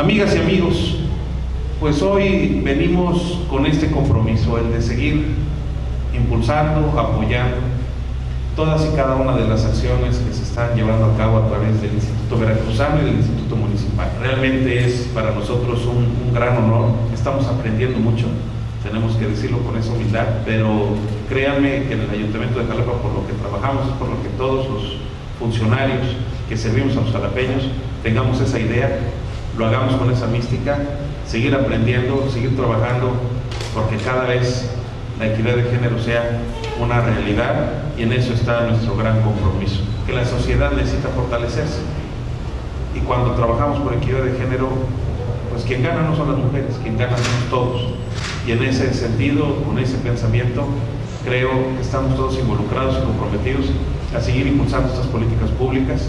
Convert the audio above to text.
Amigas y amigos, pues hoy venimos con este compromiso, el de seguir impulsando, apoyando todas y cada una de las acciones que se están llevando a cabo a través del Instituto Veracruzano y del Instituto Municipal. Realmente es para nosotros un, gran honor, estamos aprendiendo mucho, tenemos que decirlo con esa humildad, pero créanme que en el Ayuntamiento de Jalapa por lo que trabajamos por lo que todos los funcionarios que servimos a los jalapeños tengamos esa idea, lo hagamos con esa mística, seguir aprendiendo, seguir trabajando, porque cada vez la equidad de género sea una realidad y en eso está nuestro gran compromiso, que la sociedad necesita fortalecerse. Y cuando trabajamos por equidad de género, pues quien gana no son las mujeres, quien gana somos todos. Y en ese sentido, con ese pensamiento, creo que estamos todos involucrados y comprometidos a seguir impulsando estas políticas públicas